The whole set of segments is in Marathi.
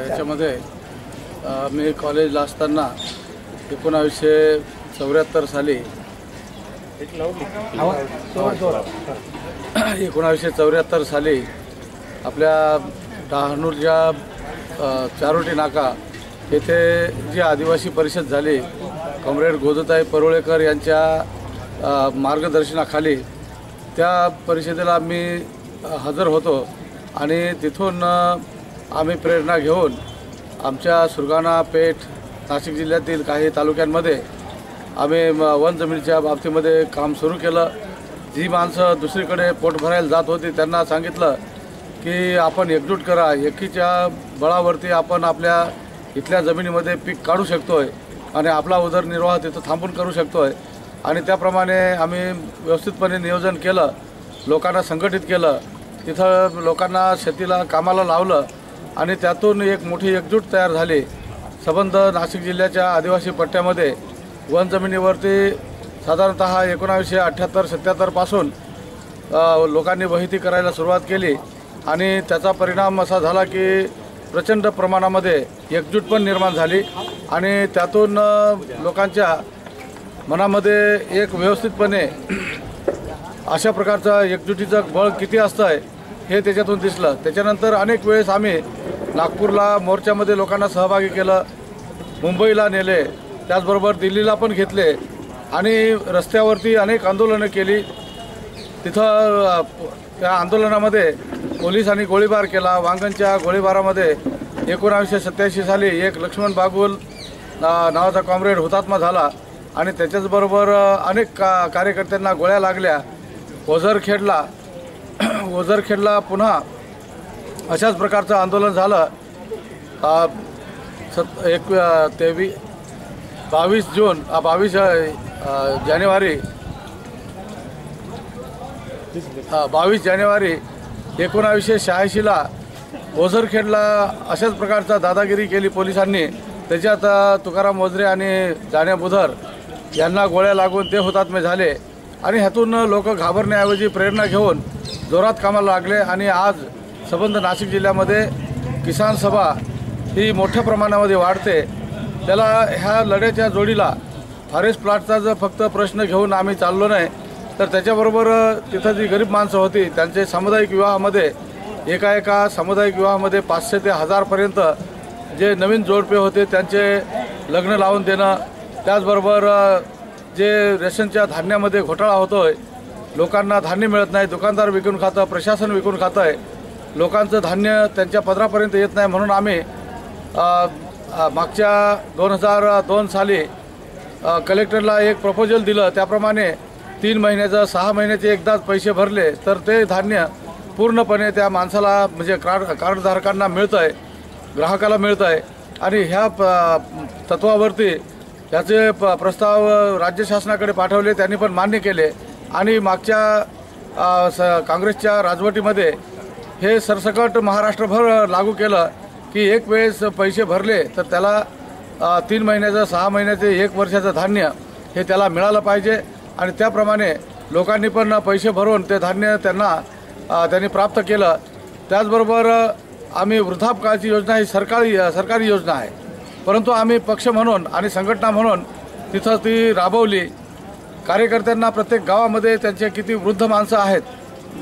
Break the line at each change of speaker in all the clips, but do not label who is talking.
याच्यामध्ये मी कॉलेजला असताना एकोणावीसशे चौऱ्याहत्तर साली एकोणावीसशे चौऱ्याहत्तर साली आपल्या डहाणूरच्या चारोटी नाका येथे जी आदिवासी परिषद झाली कॉम्रेड गोदताई परुळेकर यांच्या मार्गदर्शनाखाली त्या परिषदेला मी हजर होतो आणि तिथून आम्ही प्रेरणा घेऊन आमच्या सुरगाणा पेठ नाशिक जिल्ह्यातील काही तालुक्यांमध्ये आम्ही म- वन जमिनीच्या बाबतीमध्ये काम सुरू केलं. जी माणसं दुसरीकडे पोट भरायला जात होती त्यांना सांगितलं की आपण एकजूट करा एकीच्या बळावरती आपण आपल्या इथल्या जमिनीमध्ये पीक काढू शकतो आहे आणि आपला उदरनिर्वाह तिथं थांबून करू शकतो आहे आणि त्याप्रमाणे आम्ही व्यवस्थितपणे नियोजन केलं लोकांना संघटित केलं. तिथं लोकांना शेतीला कामाला लावलं. आणि त्यातून एक मोठी एकजूट तयार झाली. संबंध नाशिक जिल्ह्याच्या आदिवासी पट्ट्यामध्ये वन जमिनीवरती साधारणतः एकोणावीसशे अठ्ठ्याहत्तर सत्याहत्तरपासून लोकांनी वहिती करायला सुरुवात केली. आणि त्याचा परिणाम असा झाला की प्रचंड प्रमाणामध्ये एकजूट पण निर्माण झाली. आणि त्यातून लोकांच्या मनामध्ये एक व्यवस्थितपणे अशा प्रकारचं एकजुटीचं बळ किती असतं आहे हे त्याच्यातून दिसलं. त्याच्यानंतर अनेक वेळेस आम्ही नागपूरला मोर्चामध्ये लोकांना सहभागी केलं मुंबईला नेले त्याचबरोबर दिल्लीला पण घेतले आणि रस्त्यावरती अनेक आंदोलनं केली. तिथं त्या आंदोलनामध्ये पोलिसांनी गोळीबार केला. वांगणच्या गोळीबारामध्ये एकोणावीसशे सत्याऐंशी साली एक लक्ष्मण बागुल ना- नावाचा कॉम्रेड हुतात्मा झाला आणि त्याच्याचबरोबर अनेक का कार्यकर्त्यांना गोळ्या लागल्या. ओझरखेडला ओझरखेडला पुन्हा अशाच प्रकारचं आंदोलन झालं. सत एक तेवीस बावीस जून बावीस जानेवारी बावीस जानेवारी एकोणावीसशे शहाऐंशीला ओझरखेडला अशाच प्रकारचा दादागिरी केली पोलिसांनी. त्याच्यात तुकाराम मोजरे आणि जाण्या बुधर यांना गोळ्या लागून ते हुतात्मे झाले. आणि ह्यातून लोक घाबरण्याऐवजी प्रेरणा घेऊन जोरात कामाला लागले आणि आज संबंध नाशिक जिल्ह्यामध्ये किसान सभा ही मोठ्या प्रमाणामध्ये वाढते. त्याला ह्या लढ्याच्या जोडीला फॉरेस्ट प्लॉटचा जर फक्त प्रश्न घेऊन आम्ही चाललो नाही तर त्याच्याबरोबर तिथं जी गरीब माणसं होती त्यांचे सामुदायिक विवाहामध्ये एका एका सामुदायिक विवाहामध्ये पाचशे ते हजारपर्यंत जे नवीन जोडपे होते त्यांचे लग्न लावून देणं त्याचबरोबर जे रेशनच्या धान्यामध्ये घोटाळा होतोय लोकांना धान्य मिळत नाही दुकानदार विकून खातं प्रशासन विकून खातं आहे लोकांचं धान्य त्यांच्या पदरापर्यंत येत नाही म्हणून आम्ही मागच्या दोन हजार दोन साली कलेक्टरला एक प्रपोजल दिलं. त्याप्रमाणे तीन महिन्याचं सहा महिन्याचे एकदाच पैसे भरले तर ते धान्य पूर्णपणे त्या माणसाला म्हणजे कार्ड कार्डधारकांना मिळतं आहे ग्राहकाला मिळतं आहे आणि ह्या प तत्वावरती याचे प प्रस्ताव राज्य शासनाकडे पाठवले त्यांनी पण मान्य केले. आणि मागच्या स काँग्रेसच्या राजवटीमध्ये हे सरसकट महाराष्ट्रभर लागू केलं की एक वेळेस पैसे भरले तर त्याला तीन महिन्याचं सहा महिन्याचे एक वर्षाचं धान्य हे त्याला मिळालं पाहिजे. आणि त्याप्रमाणे लोकांनी पण पैसे भरून ते धान्य त्यांना त्यांनी प्राप्त केलं. त्याचबरोबर आम्ही वृद्धापकाळची योजना ही सरकारी सरकारी योजना आहे. परंतु आम्ही पक्ष म्हणून आणि संघटना म्हणून तिथं ती राबवली. कार्यकर्त्यांना प्रत्येक गावामध्ये त्यांचे किती वृद्ध माणसं आहेत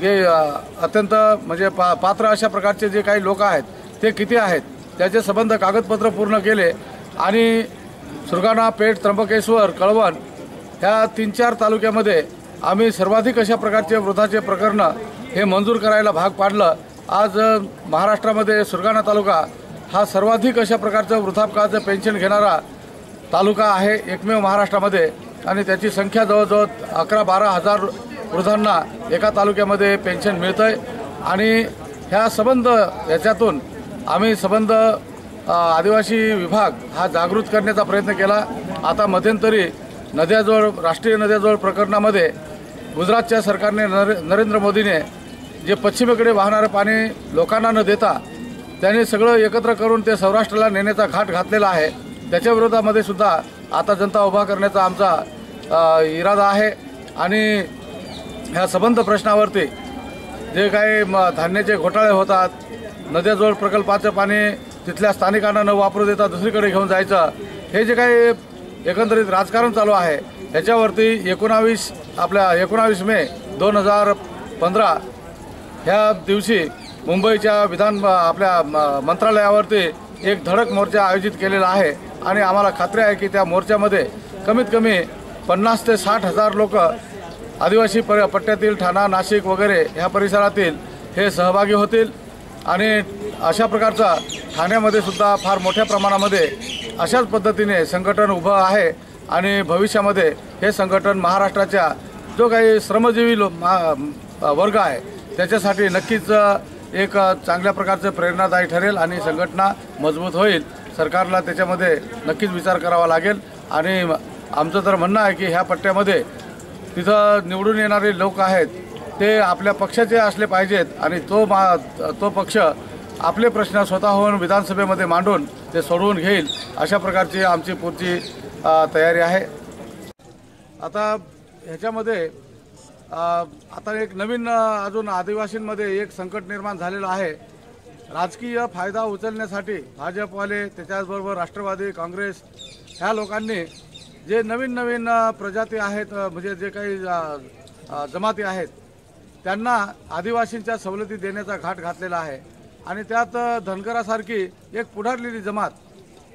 जे अत्यंत म्हणजे पा पात्र अशा प्रकारचे जे काही लोक आहेत ते किती आहेत त्याचे संबंध कागदपत्र पूर्ण केले आणि सुरगाणा पेठ त्र्यंबकेश्वर कळवण ह्या तीन चार तालुक्यामध्ये आम्ही सर्वाधिक अशा प्रकारचे वृद्धाचे प्रकरणं हे मंजूर करायला भाग पाडलं. आज महाराष्ट्रामध्ये सुरगाणा तालुका हा सर्वाधिक अशा प्रकारचं वृद्धापकाळचं पेन्शन घेणारा तालुका आहे एकमेव महाराष्ट्रामध्ये. आणि त्याची संख्या जवळजवळ अकरा बारा हजार वृद्धांना एका तालुक्यामध्ये पेन्शन मिळतं आहे आणि ह्या संबंध याच्यातून आम्ही संबंध आदिवासी विभाग हा जागृत करण्याचा प्रयत्न केला. आता मध्यंतरी नद्याजवळ राष्ट्रीय नद्याजवळ प्रकरणामध्ये गुजरातच्या सरकारने नरे नरेंद्र मोदीने जे पश्चिमेकडे वाहणारं पाणी लोकांना न देता त्यांनी सगळं एकत्र करून ते सौराष्ट्राला नेण्याचा घाट घातलेला आहे. त्याच्या विरोधामध्ये सुद्धा आता जनता उभा करण्याचा आमचा इरादा आहे. आणि ह्या संबंध प्रश्नावरती जे काही म- धान्याचे घोटाळे होतात नद्याजवळ प्रकल्पाचं पाणी तिथल्या स्थानिकांना न वापरू देता दुसरीकडे घेऊन जायचं हे जे काही एकंदरीत राजकारण चालू आहे ह्याच्यावरती एकोणावीस आपल्या एकोणावीस मे दोन हजार पंधरा ह्या दिवशी मुंबईच्या विधान आपल्या म- मंत्रालयावरती एक धडक मोर्चा आयोजित केलेला आहे. आणि आम्हाला खात्री आहे की त्या मोर्चामध्ये कमीत कमी पन्नास ते साठ हजार लोक आदिवासी प पट्ट्यातील ठाणा नाशिक वगैरे ह्या परिसरातील हे सहभागी होतील. आणि अशा प्रकारचा ठाण्यामध्ये सुद्धा फार मोठ्या प्रमाणामध्ये अशाच पद्धतीने संघटन उभं आहे. आणि भविष्यामध्ये हे संघटन महाराष्ट्राच्या जो काही श्रमजीवी लो मा- वर्ग आहे त्याच्यासाठी नक्कीच एक चांगल्या प्रकारचं प्रेरणादायी ठरेल आणि संघटना मजबूत होईल. सरकारला त्याच्यामध्ये नक्कीच विचार करावा लागेल. आणि आमचं तर म्हणणं आहे की ह्या पट्ट्यामध्ये तिथं निवडून येणारे लोक आहेत ते आपल्या पक्षाचे असले पाहिजेत आणि तो मा तो पक्ष आपले प्रश्न स्वतःहून विधानसभेमध्ये मांडून ते सोडवून घेईल अशा प्रकारची आमची पुढची तयारी आहे. आता ह्याच्यामध्ये आता एक नवीन अजून आदिवासींमध्ये एक संकट निर्माण झालेलं आहे. राजकीय फायदा उचलण्यासाठी भाजपवाले त्याच्याचबरोबर राष्ट्रवादी काँग्रेस ह्या लोकांनी जे नवीन नवीन प्रजाती आहेत म्हणजे जे काही जमाती आहेत त्यांना आदिवासींच्या सवलती देण्याचा घाट घातलेला आहे. आणि त्यात धनगरासारखी एक पुढारलेली जमात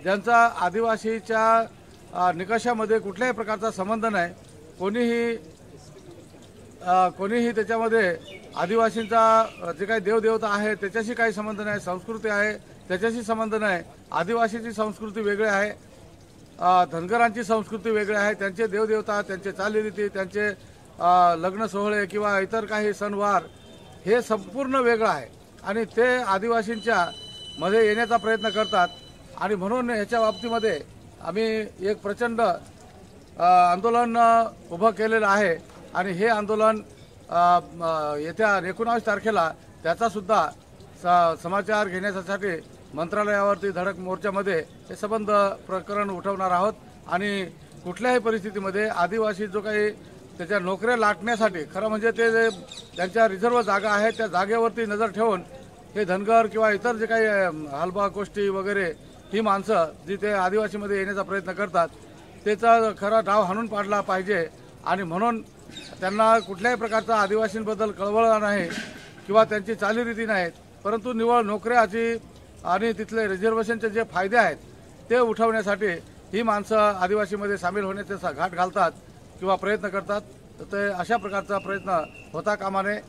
ज्यांचा आदिवासीच्या निकषामध्ये कुठल्याही प्रकारचा संबंध नाही कोणीही कोणीही त्याच्यामध्ये आदिवासींचा जे काही देवदेवता आहे त्याच्याशी काही संबंध नाही संस्कृती आहे त्याच्याशी संबंध नाही. आदिवासीची संस्कृती वेगळी आहे. धनगरांची संस्कृती वेगळी आहे. त्यांचे देवदेवता त्यांचे चालीरीती त्यांचे लग्न सोहळे किंवा इतर काही सणवार हे संपूर्ण वेगळं आहे. आणि ते आदिवासींच्या मध्ये येण्याचा प्रयत्न करतात. आणि म्हणून ह्याच्या बाबतीमध्ये आम्ही एक प्रचंड आंदोलन उभं केलेलं आहे. आणि हे आंदोलन येत्या एकोणावीस तारखेला त्याचासुद्धा स- समाचार घेण्यासाठी मंत्रालयावरती धडक मोर्चामध्ये हे संबंध प्रकरण उठवणार आहोत. आणि कुठल्याही परिस्थितीमध्ये आदिवासी जो काही त्याच्या नोकऱ्या लाटण्यासाठी खरं म्हणजे ते जे त्यांच्या रिझर्व जागा आहेत त्या जागेवरती नजर ठेवून हे धनगर किंवा इतर जे काही हालबा गोष्टी वगैरे ही माणसं जी ते आदिवासीमध्ये येण्याचा प्रयत्न करतात त्याचा खरा डाव हाणून पाडला पाहिजे. आणि म्हणून त्यांना कुठल्याही प्रकारचा आदिवासींबद्दल कळवळा नाही किंवा त्यांची चालीरीती नाहीत. परंतु निवळ नोकऱ्याची आणि तिथले रिझर्वेशनचे जे फायदे आहेत ते उठवण्यासाठी ही माणसं आदिवासीमध्ये सामील होण्याचे घाट घालतात किंवा प्रयत्न करतात. तर ते अशा प्रकारचा प्रयत्न होता कामा नये